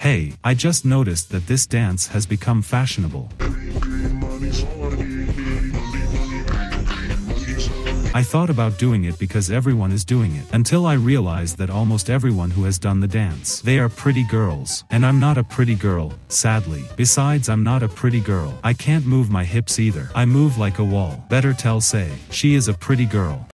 Hey, I just noticed that this dance has become fashionable. I thought about doing it because everyone is doing it, until I realized that almost everyone who has done the dance, they are pretty girls. And I'm not a pretty girl, sadly. Besides I'm not a pretty girl. I can't move my hips either. I move like a wall. Better tell say, she is a pretty girl.